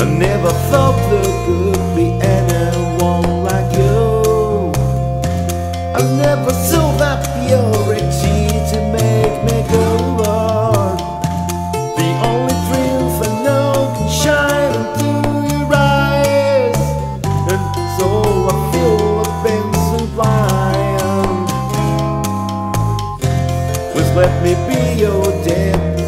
I never thought there could be anyone like you. I never saw that purity to make me go on. The only dreams I know can shine into your eyes. And so I feel I've been sublime. Please let me be your debut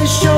this show.